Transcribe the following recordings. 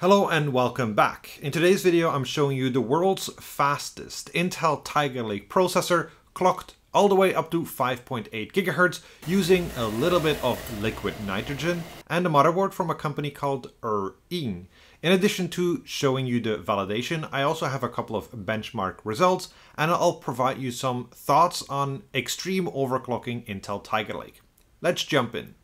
Hello and welcome back. In today's video I'm showing you the world's fastest Intel Tiger Lake processor clocked all the way up to 5.8 gigahertz using a little bit of liquid nitrogen and a motherboard from a company called Erring. In addition to showing you the validation, I also have a couple of benchmark results and I'll provide you some thoughts on extreme overclocking Intel Tiger Lake. Let's jump in.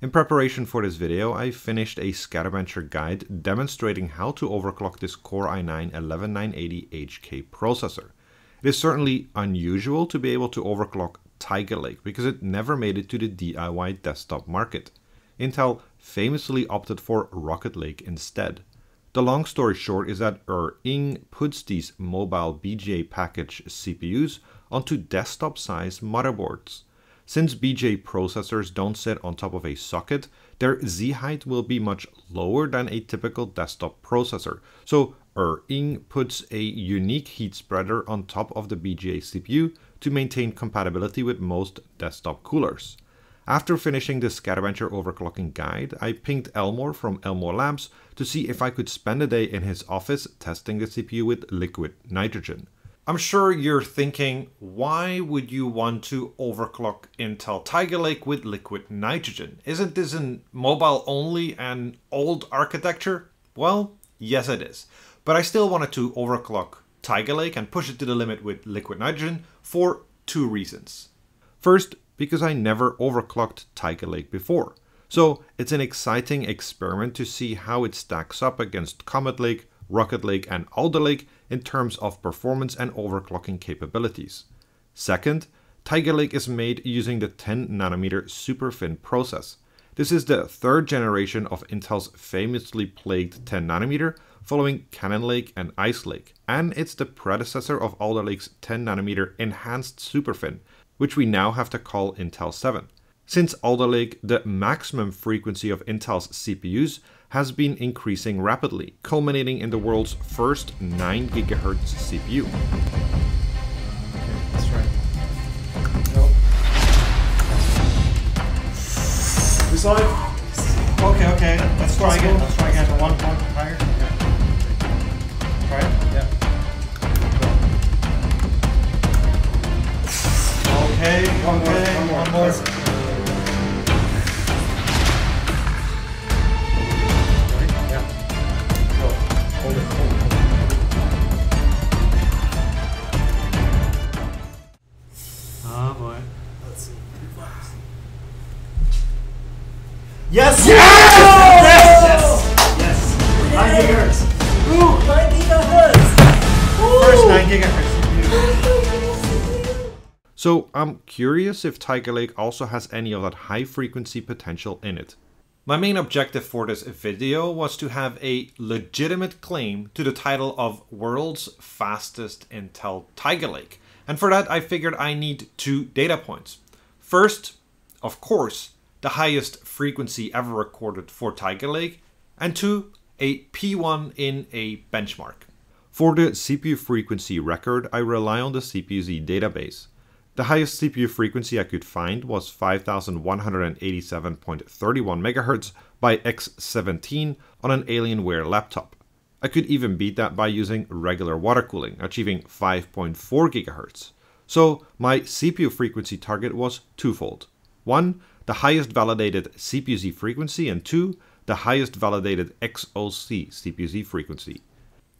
In preparation for this video, I finished a SkatterBencher guide demonstrating how to overclock this Core i9 11980HK processor. It is certainly unusual to be able to overclock Tiger Lake because it never made it to the DIY desktop market. Intel famously opted for Rocket Lake instead. The long story short is that Erring puts these mobile BGA package CPUs onto desktop-sized motherboards. Since BGA processors don't sit on top of a socket, their Z height will be much lower than a typical desktop processor. So Erring puts a unique heat spreader on top of the BGA CPU to maintain compatibility with most desktop coolers. After finishing the SkatterBencher overclocking guide, I pinged Elmor from ElmorLabs to see if I could spend a day in his office testing the CPU with liquid nitrogen. I'm sure you're thinking, why would you want to overclock Intel Tiger Lake with liquid nitrogen? Isn't this an mobile only and old architecture? Well, yes it is. But I still wanted to overclock Tiger Lake and push it to the limit with liquid nitrogen for two reasons. First, because I never overclocked Tiger Lake before. So it's an exciting experiment to see how it stacks up against Comet Lake, Rocket Lake and Alder Lake in terms of performance and overclocking capabilities. Second, Tiger Lake is made using the 10 nanometer SuperFin process. This is the third generation of Intel's famously plagued 10 nanometer following Cannon Lake and Ice Lake, and it's the predecessor of Alder Lake's 10 nanometer enhanced SuperFin, which we now have to call Intel 7. Since Alder Lake, the maximum frequency of Intel's CPUs has been increasing rapidly, culminating in the world's first 9 GHz CPU. Okay, let's try. Nope. This side? Okay, okay, let's try again. Let's try again. One, one higher. Try it. Yeah. Okay, One more, one more. One more. Gigahertz! First 9 gigahertz CPU. So I'm curious if Tiger Lake also has any of that high frequency potential in it. My main objective for this video was to have a legitimate claim to the title of World's Fastest Intel Tiger Lake. And for that I figured I need two data points. First, of course, the highest frequency ever recorded for Tiger Lake, and two, a P1 in a benchmark. For the CPU frequency record, I rely on the CPU-Z database. The highest CPU frequency I could find was 5187.31 MHz by X17 on an Alienware laptop. I could even beat that by using regular water cooling, achieving 5.4 GHz. So my CPU frequency target was twofold. One, the highest validated CPU-Z frequency, and two, the highest validated XOC CPU-Z frequency.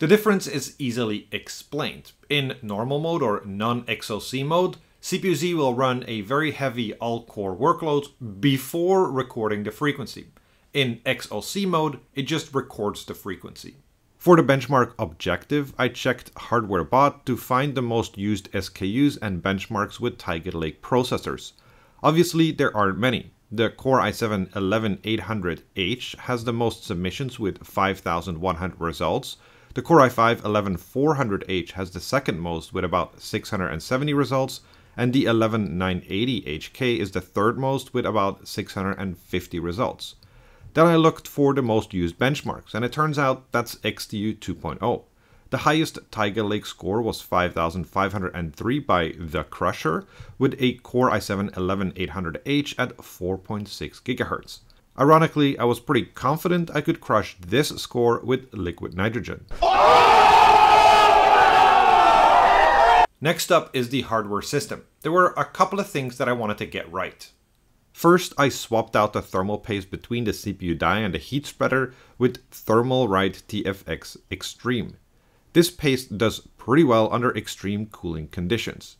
The difference is easily explained. In normal mode or non-XOC mode, CPU-Z will run a very heavy all-core workload before recording the frequency. In XOC mode, it just records the frequency. For the benchmark objective, I checked HardwareBot to find the most used SKUs and benchmarks with Tiger Lake processors. Obviously, there aren't many. The Core i7 11800H has the most submissions with 5100 results. The Core i5 11400H has the second most with about 670 results, and the 11980HK is the third most with about 650 results. Then I looked for the most used benchmarks, and it turns out that's XTU 2.0. The highest Tiger Lake score was 5503 by The Crusher, with a Core i7 11800H at 4.6 GHz. Ironically, I was pretty confident I could crush this score with liquid nitrogen. Next up is the hardware system. There were a couple of things that I wanted to get right. First, I swapped out the thermal paste between the CPU die and the heat spreader with Thermalright TFX Extreme. This paste does pretty well under extreme cooling conditions.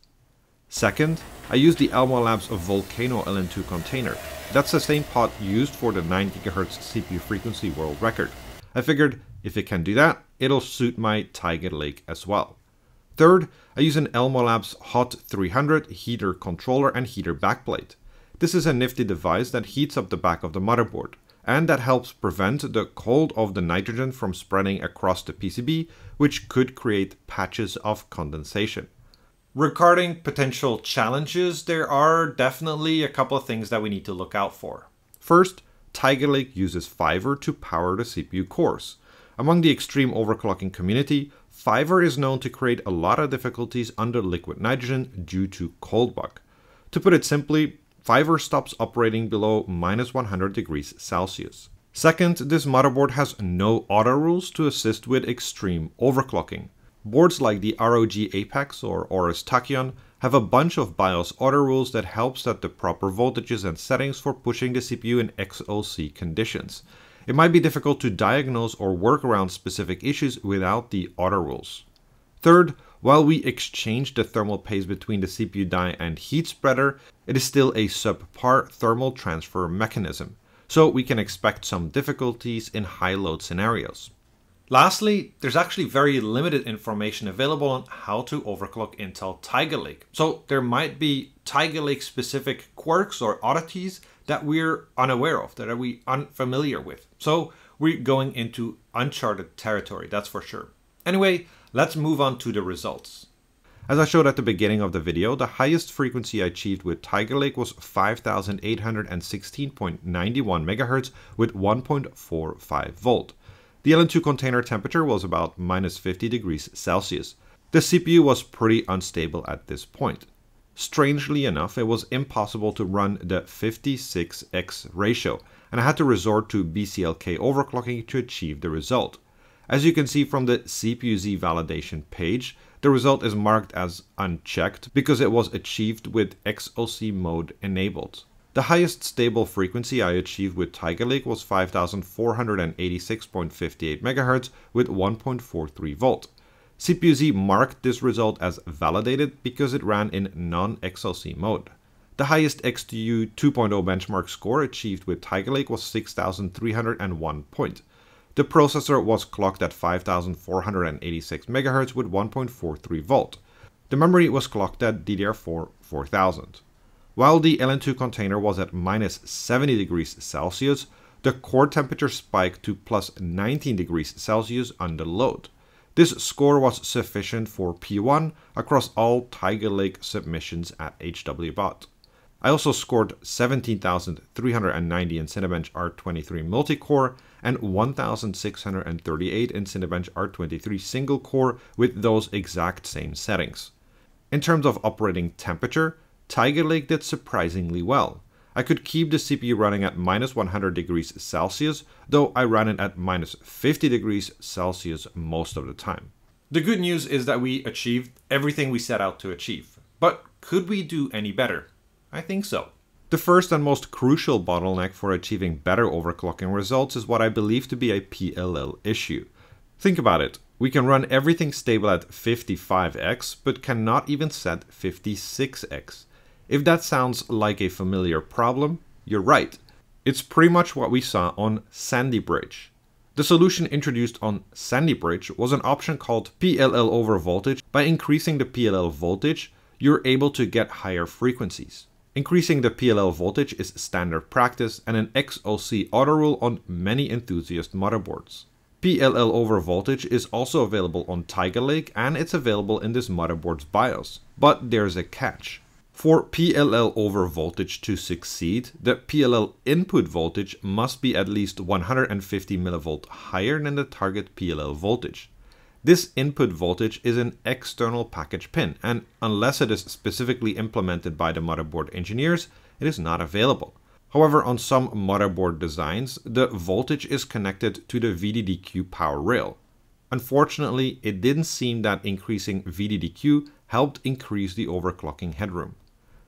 Second, I used the ElmorLabs Volcano LN2 container. That's the same pot used for the 9 GHz CPU frequency world record. I figured if it can do that, it'll suit my Tiger Lake as well. Third, I use an ElmorLabs Hot 300 heater controller and heater backplate. This is a nifty device that heats up the back of the motherboard, and that helps prevent the cold of the nitrogen from spreading across the PCB, which could create patches of condensation. Regarding potential challenges, there are definitely a couple of things that we need to look out for. First, Tiger Lake uses FIVR to power the CPU cores. Among the extreme overclocking community, FIVR is known to create a lot of difficulties under liquid nitrogen due to cold bug. To put it simply, FIVR stops operating below minus 100 degrees Celsius. Second, this motherboard has no auto rules to assist with extreme overclocking. Boards like the ROG Apex or Aorus Tachyon have a bunch of BIOS auto rules that help set the proper voltages and settings for pushing the CPU in XOC conditions. It might be difficult to diagnose or work around specific issues without the auto rules. Third, while we exchange the thermal paste between the CPU die and heat spreader, it is still a subpar thermal transfer mechanism, so we can expect some difficulties in high load scenarios. Lastly, there's actually very limited information available on how to overclock Intel Tiger Lake. So there might be Tiger Lake specific quirks or oddities that we're unaware of, that are we unfamiliar with. So we're going into uncharted territory, that's for sure. Anyway, let's move on to the results. As I showed at the beginning of the video, the highest frequency I achieved with Tiger Lake was 5816.91 MHz with 1.45 volt. The LN2 container temperature was about minus 50 degrees Celsius. The CPU was pretty unstable at this point. Strangely enough, it was impossible to run the 56x ratio, and I had to resort to BCLK overclocking to achieve the result. As you can see from the CPU-Z validation page, the result is marked as unchecked because it was achieved with XOC mode enabled. The highest stable frequency I achieved with Tiger Lake was 5486.58 MHz with 1.43 volt. CPU-Z marked this result as validated because it ran in non-XOC mode. The highest XTU 2.0 benchmark score achieved with Tiger Lake was 6301 point. The processor was clocked at 5486 MHz with 1.43 volt. The memory was clocked at DDR4 4000. While the LN2 container was at minus 70 degrees Celsius, the core temperature spiked to plus 19 degrees Celsius under load. This score was sufficient for P1 across all Tiger Lake submissions at HWBot. I also scored 17,390 in Cinebench R23 multi-core and 1,638 in Cinebench R23 single-core with those exact same settings. In terms of operating temperature, Tiger Lake did surprisingly well. I could keep the CPU running at minus 100 degrees Celsius, though I ran it at minus 50 degrees Celsius most of the time. The good news is that we achieved everything we set out to achieve. But could we do any better? I think so. The first and most crucial bottleneck for achieving better overclocking results is what I believe to be a PLL issue. Think about it. We can run everything stable at 55x, but cannot even set 56x. If that sounds like a familiar problem, you're right. It's pretty much what we saw on Sandy Bridge. The solution introduced on Sandy Bridge was an option called PLL over voltage. By increasing the PLL voltage, you're able to get higher frequencies. Increasing the PLL voltage is standard practice and an XOC auto rule on many enthusiast motherboards. PLL over voltage is also available on Tiger Lake and it's available in this motherboard's BIOS. But there's a catch. For PLL over voltage to succeed, the PLL input voltage must be at least 150 mV higher than the target PLL voltage. This input voltage is an external package pin, and unless it is specifically implemented by the motherboard engineers, it is not available. However, on some motherboard designs, the voltage is connected to the VDDQ power rail. Unfortunately, it didn't seem that increasing VDDQ helped increase the overclocking headroom.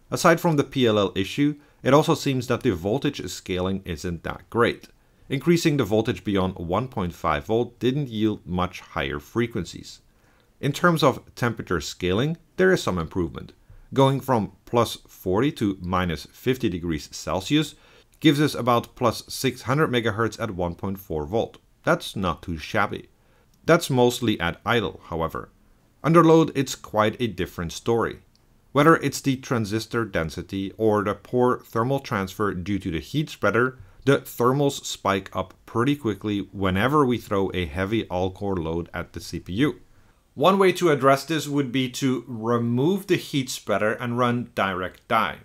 Aside from the PLL issue, it also seems that the voltage scaling isn't that great. Increasing the voltage beyond 1.5 volt didn't yield much higher frequencies. In terms of temperature scaling, there is some improvement. Going from plus 40 to minus 50 degrees Celsius gives us about plus 600 MHz at 1.4 volt. That's not too shabby. That's mostly at idle, however. Under load, it's quite a different story. Whether it's the transistor density or the poor thermal transfer due to the heat spreader, the thermals spike up pretty quickly whenever we throw a heavy all-core load at the CPU. One way to address this would be to remove the heat spreader and run direct die.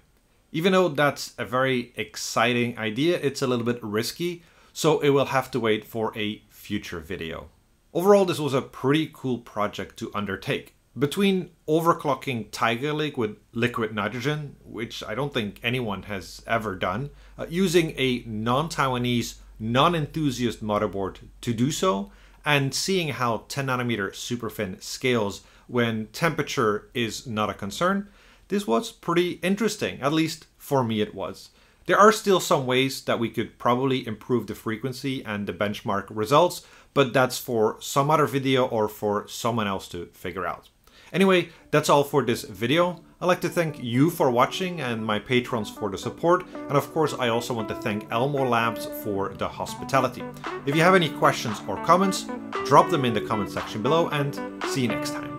Even though that's a very exciting idea, it's a little bit risky, so it will have to wait for a future video. Overall, this was a pretty cool project to undertake. Between overclocking Tiger Lake with liquid nitrogen, which I don't think anyone has ever done, uh, using a non-Taiwanese, non-enthusiast motherboard to do so, and seeing how 10 nanometer superfin scales when temperature is not a concern, this was pretty interesting, at least for me it was. There are still some ways that we could probably improve the frequency and the benchmark results, but that's for some other video or for someone else to figure out. Anyway, that's all for this video. I'd like to thank you for watching and my patrons for the support. And of course, I also want to thank ElmorLabs for the hospitality. If you have any questions or comments, drop them in the comment section below and see you next time.